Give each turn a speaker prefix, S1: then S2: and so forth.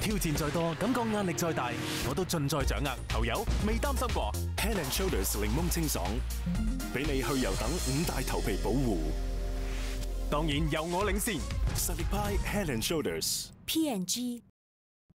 S1: 挑战再多，感觉压力再大，我都尽在掌握。球友未担心过
S2: ，Head and Shoulders 柠檬清爽，俾你去油等五大头皮保护。
S1: 当然由我领先，
S2: 实力派 Head and Shoulders。
S3: PNG。